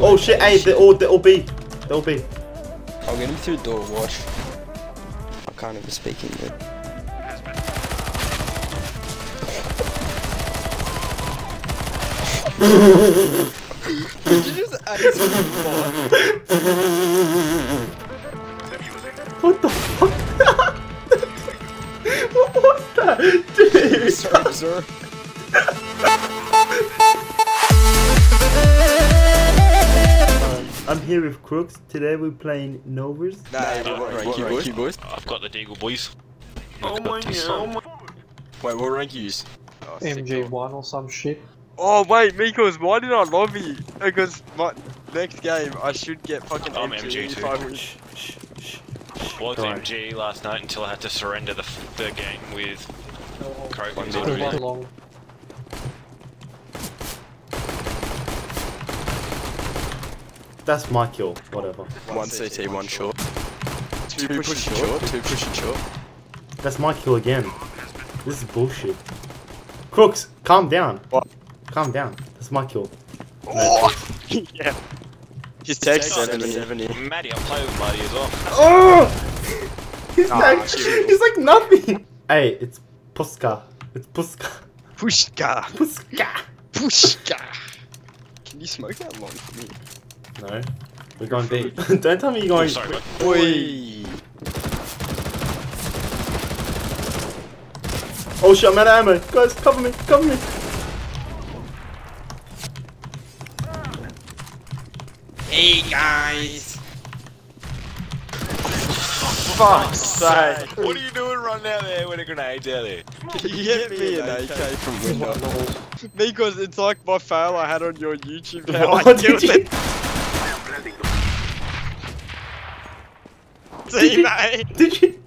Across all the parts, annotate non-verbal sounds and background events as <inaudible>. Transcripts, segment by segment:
Oh shit, hey, they're all, they're all B. They're all B. Oh, I'll get him through door, watch. I can't even speak English. Did you just ask What the fuck? what was that? Dude. Sorry, sir. <laughs> I'm here with Crooks. Today we're playing Novers. Nah, what rank you boys? Boys? I've got the Deagle boys. Oh I've got this, um, Wait, what rank you use? MG1 or some shit. Oh wait, Meekoz, why did I lobby? Because my next game I should get fucking I'm MG, MG if too. I win. was Alright. MG last night until I had to surrender the, f- the game with Krogan. Still Still Yeah. one long. That's my kill. Whatever. One CT, one short. Two pushing short, two pushing short. That's my kill again. This is bullshit. Crooks, calm down. What? Calm down. That's my kill. Oh! <laughs> yeah. His text Oh, 70, 70. Maddie, I'll play with Maddie as well. <laughs> Oh! He's Ah, like, he's like nothing. Hey, it's Puska. It's Puska. Pushka! Puska. Pushka! Can you smoke that long for me? No. We're going deep. <laughs> Don't tell me you're Oh, going. sorry, mate. Oi! Oh shit, I'm out of ammo. Guys, cover me, cover me. Hey guys! Fuck's sake! What are you doing running out there with a grenade out there? <laughs> You get me an AK from There's window. Because it's like my fail I had on your YouTube Oh, now. <laughs> I did you? it. See, mate? Did you?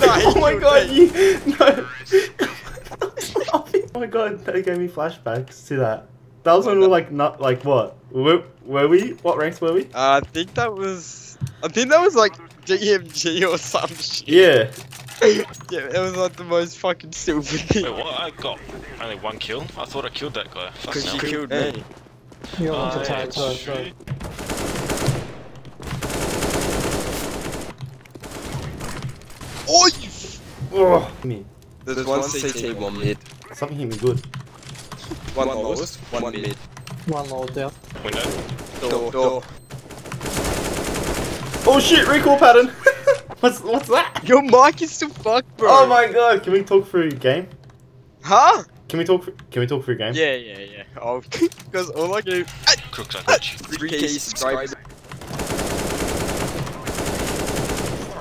No, oh my god, me. you. No. <laughs> oh my god, that gave me flashbacks to that. That was when we were like, not like what? Were, were we? What ranks were we? Uh, I think that was. I think that was like DMG or some shit. Yeah. <laughs> Yeah, it was like the most fucking stupid thing. Wait, what? I got only one kill? I thought I killed that guy. Because you killed me. You got Ah, into yeah, tag, so, it's so. true. Oh, you. f- Oh, me. There's one CT, one mid. Something hit me good. One lowest, one mid. One low down. Window. Door, door. Oh shit, recall pattern. <laughs> what's what's that? Your mic is still fucked, bro. Oh my god, can we talk through game? Huh? Can we talk? Can we talk through game? Yeah, yeah, yeah. Oh, <laughs> because all I can do. Crooks, I got you. Three keys, scrape.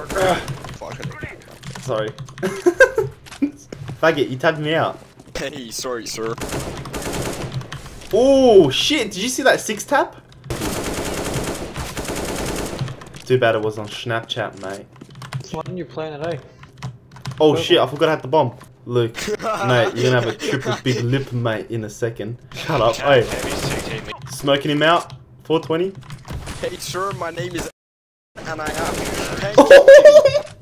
Fucking. Sorry. <laughs> Faggot, you tabbed me out. Hey, sorry, sir. Oh shit! Did you see that six tap? Too bad it was on Snapchat, mate. One you playing today? Oh shit! I forgot I had the bomb. Luke, <laughs> mate, you're gonna have a triple big lip, mate, in a second. Shut up. Cat, Hey, heavy, CT, me. smoking him out. 420. Hey, sir, my name is. And I have. <laughs>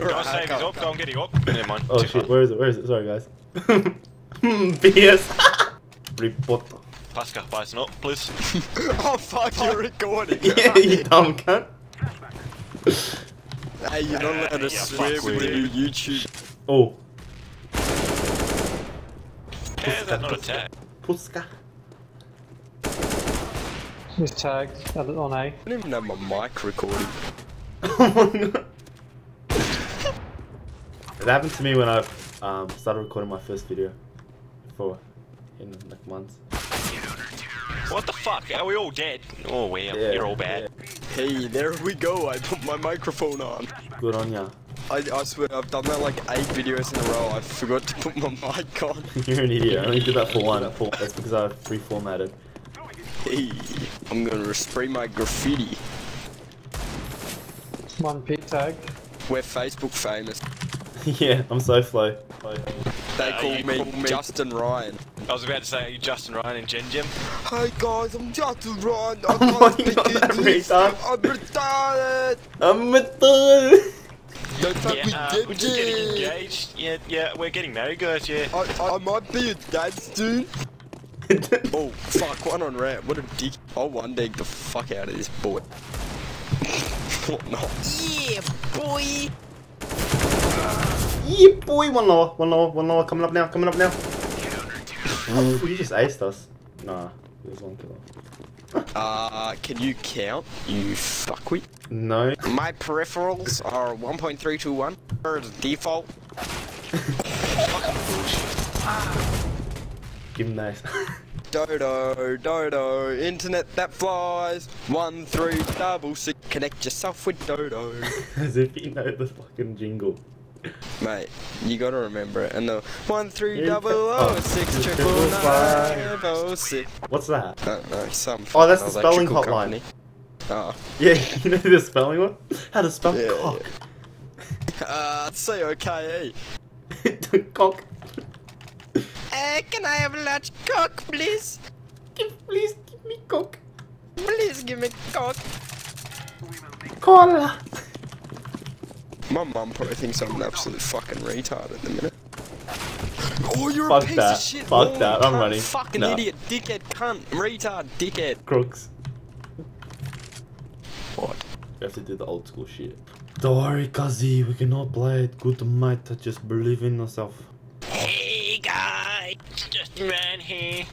oh Go save his op, go and get his op. Never mind. too shit! Where is it? Where is it? Sorry, guys. <laughs> BS. <laughs> Reporter. Pasca, buy us an op, please. <laughs> oh, fuck, you're recording. Yeah, you dumb cunt. Hey, you're not allowed to Yeah, swear with the new YouTube. Oh, Yeah, is not a tag? Puska. He's tagged at- on A. I don't even have my mic recording. Oh my god. It happened to me when I um, started recording my first video. For in like months. What the fuck? Are we all dead? Oh, well, Yeah, you're all bad. Hey, there we go. I put my microphone on. Good on ya. I, I swear, I've done that like eight videos in a row. I forgot to put my <laughs> mic on. <laughs> You're an idiot. I only did that for one. For, that's because I reformatted. Hey, I'm gonna spray my graffiti. One pit tag. We're Facebook famous. <laughs> yeah, I'm so slow. They Uh, call me call me- Justin Ryan. I was about to say, are you Justin Ryan and Gen Gem? Hey guys, I'm Justin Ryan. <laughs> I Oh my God, that retard. I'm retarded. I'm a thug. Don't fuck Yeah, with uh, Jen we're just getting engaged. Yeah, yeah, we're getting married, guys, yeah. I, I might be a dad soon. <laughs> Oh, fuck, one on ramp. What a dick. I'll one dig the fuck out of this boy. what not? Yeah, boy. Yeah, boy. One lower, one lower, one lower. Coming up now, coming up now. Oh, you just aced us. Nah, it was one killer. Uh, can you count, you fuckwit? No. My peripherals are 1.321 per default. <laughs> Give him that. <laughs> Dodo, dodo, internet that flies. One, three, double six. Connect yourself with Dodo. <laughs> As if you know the fucking jingle. Mate, you gotta remember it. And the one, three, Yeah, double oh, six, triple nine, oh, six. What's that? I don't know, some Oh, that's the spelling hotline. company. Oh. <laughs> Yeah, you know the spelling one? How to spell Yeah, cock. Uh, C-O-K-E. <laughs> <laughs> The cock. Uh, can I have a large cock, please? Give, please give me cock. Please give me cock. Cola. My mum probably thinks I'm an absolute fucking retard at the minute. Oh, you're Fuck a piece that. of shit. Fuck moron, that. I'm cunt, running. Fucking Nah. idiot, dickhead, cunt, retard, dickhead. Crooks. What? We have to do the old school shit. Don't worry, Kazi. We cannot play it. Good mate. Just believe in yourself. Hey guys, just ran here.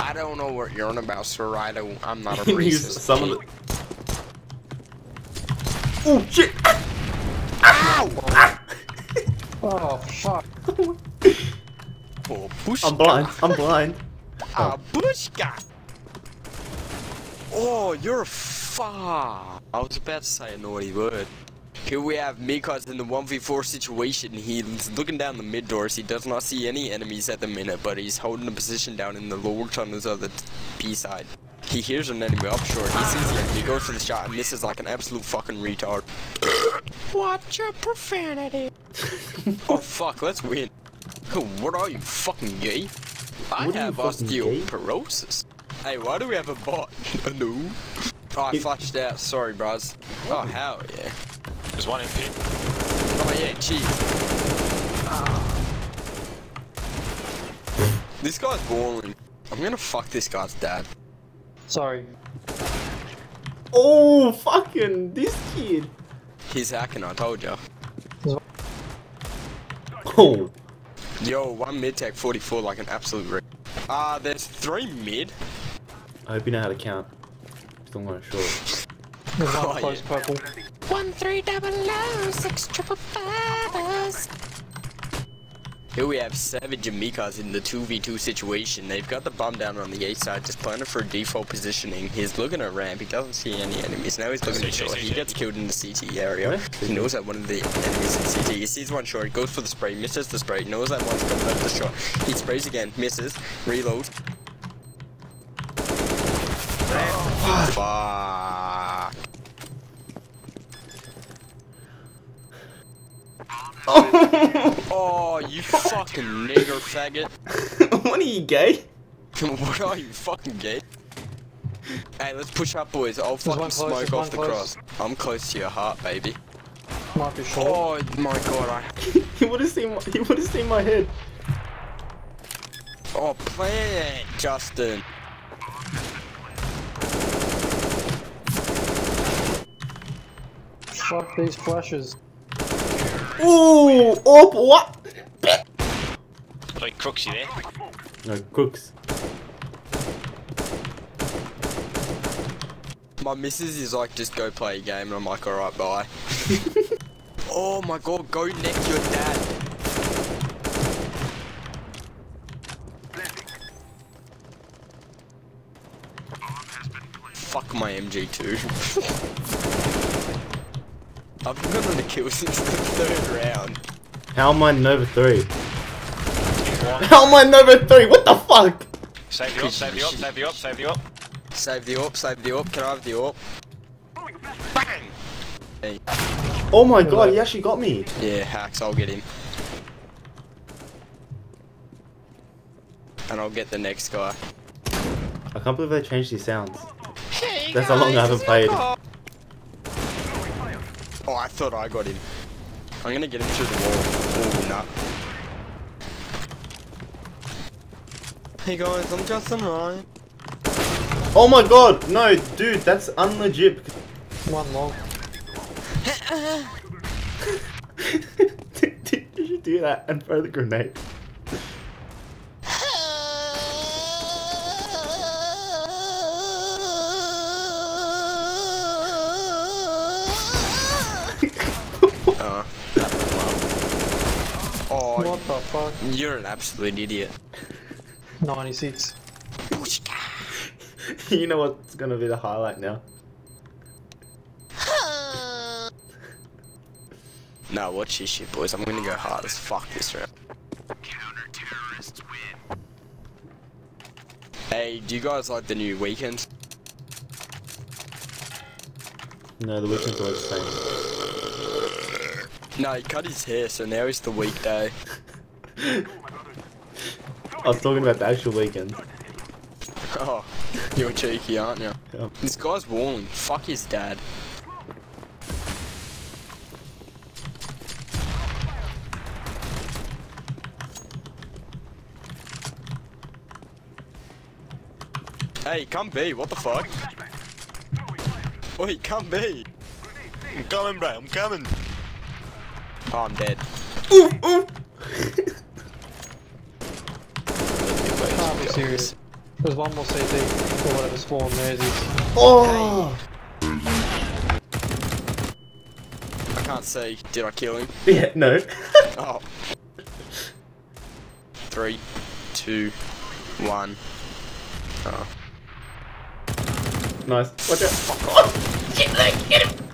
I don't know what you're on about, sir. I don't. I'm not a <laughs> Use racist. some of the. Oh shit! Oh, fuck. Oh. I'm blind. I'm blind. Ah, bushka. Oh, you're a fuck. I was about to say a naughty word. Here we have Meekoz in the 1v4 situation. He's looking down the mid doors. He does not see any enemies at the minute, but he's holding a position down in the lower tunnels of the B side. He hears an enemy up short. He sees the enemy, goes for the shot, and misses like an absolute fucking retard. <coughs> Watch your profanity. <laughs> oh fuck, let's win. What are you, fucking gay? I What have osteoporosis. Hey, why do we have a bot? <laughs> no. Oh, I It- flashed out. Sorry, bros. Oh, hell yeah. There's one in pit. Oh, yeah, cheese. This guy's balling. I'm gonna fuck this guy's dad. Sorry. Oh, fucking this kid. He's hacking, I told ya. Oh, Yo, one mid tech 44 like an absolute rip. Ah, uh, there's three mid. I hope you know how to count. Still not sure. There's one Oh, close yeah. purple. One three double O six triple five. Here we have Savage and Meekoz in the 2v2 situation. They've got the bomb down on the A side, just planning for default positioning. He's looking at ramp, he doesn't see any enemies. Now he's looking at CT, short. He gets killed in the CT area. He knows that one of the enemies in CT. He sees one short, goes for the spray, misses the spray, knows that one's coming up the shot. He sprays again, misses, reloads. Fuck. Oh, <laughs> Oh, you fucking nigger faggot. <laughs> what are you gay? <laughs> what are you, fucking gay? Hey, let's push up, boys. I'll fucking close, smoke there's off the close. cross. I'm close to your heart, baby. Might be short. Oh my god, I. <laughs> he would have seen. My, he would have seen my head. Oh, play it, Justin. Fuck these flashes. Ooh, up what? Wait, Crooks, you there? No, crooks. My missus is like, just go play a game, and I'm like, alright, bye. <laughs> oh my god, go neck your dad. Fuck my MG2. <laughs> I've been on the kill since the third round. How am I Nova three? How am I Nova three? What the fuck? Save the op, save the op, save the op, save the op. Save the AWP, save the AWP, can I have the AWP? Bang! Hey. Oh my god, he actually got me. Yeah, hacks, I'll get him. And I'll get the next guy. I can't believe they changed these sounds. Hey That's how long I haven't played. Oh, I thought I got him. I'm gonna get him through the wall. Oh, Hey guys, I'm Justin Ryan. Oh my god, no, dude, that's unlegit. One long. <laughs> <laughs> Did you do that and throw the grenade? Fuck? you're an absolute idiot. 96. <laughs> you know what's gonna be the highlight now? <laughs> Nah, watch this shit, boys. I'm gonna go hard as fuck this round. Counterterrorists win. Hey, do you guys like the new Weeknd? No, the weekend's always the same. No, he cut his hair, so now it's the weekday. I was talking about the actual weekend. Oh, you're cheeky, aren't you? Yeah. This guy's walling. Fuck his dad. Hey, come be. What the fuck? Oi, come be. I'm coming, bro. I'm coming. Oh, I'm dead. Can't be serious. There's one more CT or whatever spawn there is. Oh! I can't see. Did I kill him? Yeah, no. <laughs> Oh. Three, two, one. Oh. nice. Watch out. Fuck off! Oh, get him! Get him!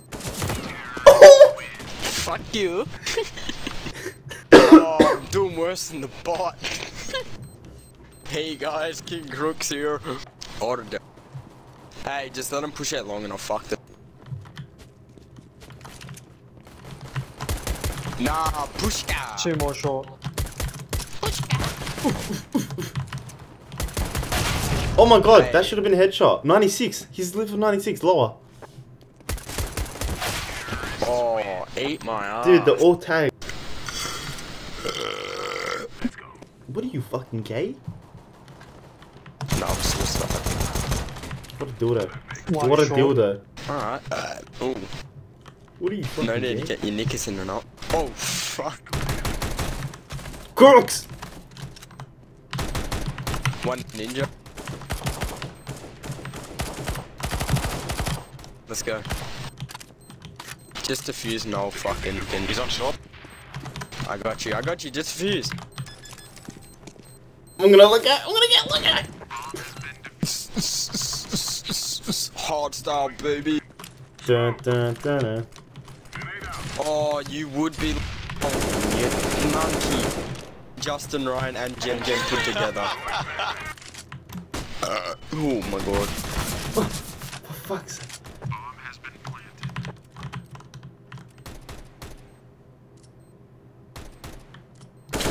Oh! Fuck you. <laughs> oh, I'm doing worse than the bot. Hey guys, King Crooks here. Order down. Hey, just let him push out long enough. Fuck them. Nah, push out. Two more short. Oh my god, Hey. that should have been a headshot. 96. He's level 96, lower. Oh, ate my ass. Dude, the all tag. What are you fucking gay? No, I'm suicide. What a dildo. One what a short. dildo. Alright. Ooh. What are you fucking No need gay? to get your knickers in or not. Oh, fuck. Crooks! One ninja. Let's go. Just a fuse and I'll fucking He's on short. I got you, I got you, just a fuse. I'm gonna look at I'm gonna get look at Hard style, baby. dun, dun, dun, dun. Oh, you would be. Oh, monkey. Justin Ryan and Jem Jem put together. Uh, oh my god. For fuck's sake.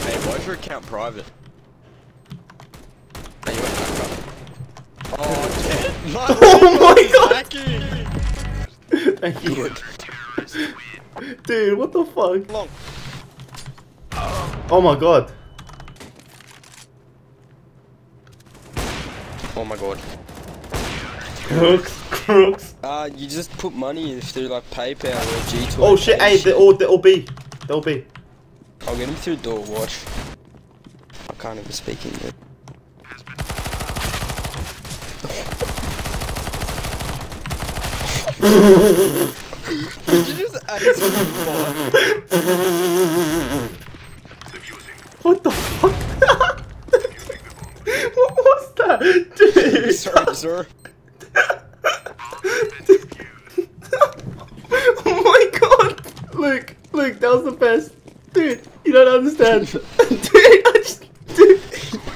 Hey, why is your account private? No, you went back up. <laughs> Oh, my god! Thank you. Dude, what the fuck? Long. Oh my god. Oh my god. Crooks, crooks. Uh, you just put money in through like PayPal or G2. Oh shit, hey, they're all, they're all B. They're all B. I'll get him through door watch. I can't even speak English. Did you just ace What the fuck? <laughs> what was that? Dude. Sorry, sir. <laughs> oh my god! Luke, Luke, that was the best. Dude, you don't understand. <laughs> dude, I just. Dude,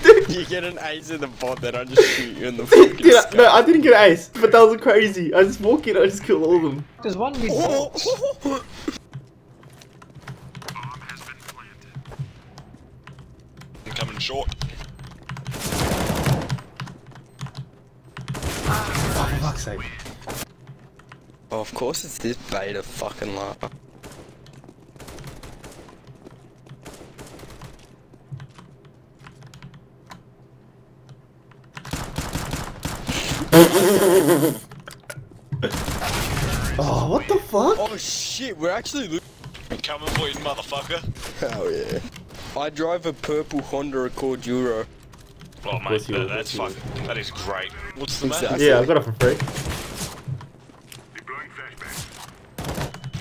dude, You get an ace in the bot, then I just shoot you in the fucking dude, I- sky. no, I didn't get an ace, but that was crazy. I just walk in, I just kill all of them. There's one big box. I'm coming short. Oh, for fuck's sake. Oh, of course it's this beta fucking lava. Oh, what the fuck? Oh shit, we're actually lo- Coming for you, motherfucker. Hell yeah. I drive a purple Honda Accord Euro. Oh, mate, course that- that's of fucking. That is great. What's the matter? Yeah, I got it for free.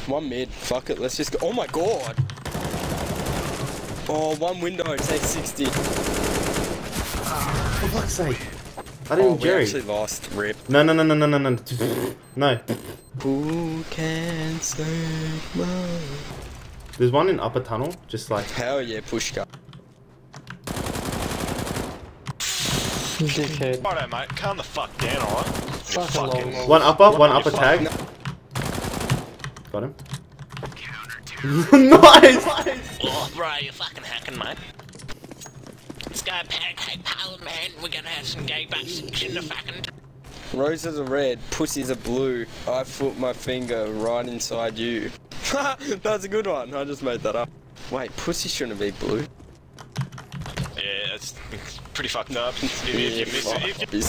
One mid. Fuck it, let's just go. Oh my god. Oh, one window, take 60. For fuck's sake. I Oh, didn't we Jerry. actually lost. Rip. No, no, no, no, no, no, no. No. Who can save my... There's one in upper tunnel, just like. Hell yeah, Pushka. Dickhead. Righto, mate. Calm the fuck down, alright? You Fucking fucking. One upper, one upper tag. Got him. <laughs> nice! Oh, bro, you're fucking hacking, mate. Let's go, pancake parliament. We're gonna have some gay bucks in the fucking. Roses are red, pussies are blue. I put my finger right inside you. <laughs> That's a good one. I just made that up. Wait, pussy shouldn't be blue. Yeah, it's, it's pretty fucked up. If, if you miss fuck, it, if you.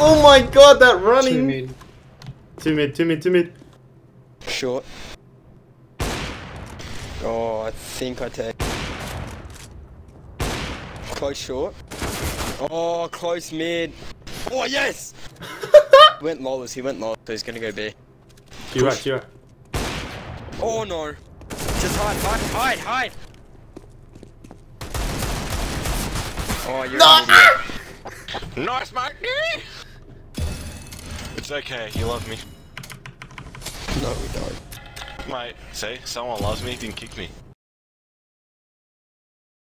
Oh my god, that Two running! mid. Two mid, two mid, two mid. Short. Oh, I think I take. Close short. Oh, close mid. Oh, yes! went lowers, <laughs> he went low, so he's gonna go B. To your right, to right. Oh no. Just hide, hide, hide, hide! Oh, you're an idiot. <laughs> Nice, mate. It's okay. You love me, No, we don't. mate. See, someone loves me. Didn't kick me.